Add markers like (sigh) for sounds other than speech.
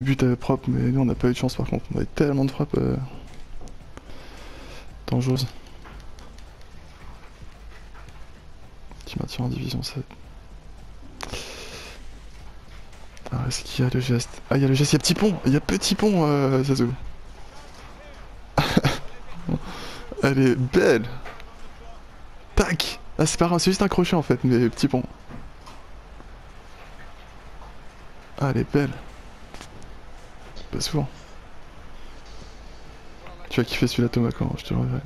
but propre, mais nous on n'a pas eu de chance par contre. On avait tellement de frappes euh, dangereuses. Qui maintient en division 7. Alors est-ce qu'il y a le geste? Ah il y a le geste, il y a petit pont Il y a petit pont euh, (laughs) Elle est belle Tac Ah c'est pas grave, c'est juste un crochet en fait, mais petit pont. Ah elle est belle Pas souvent. Tu as kiffé celui-là Thomas quand je te le reverrai.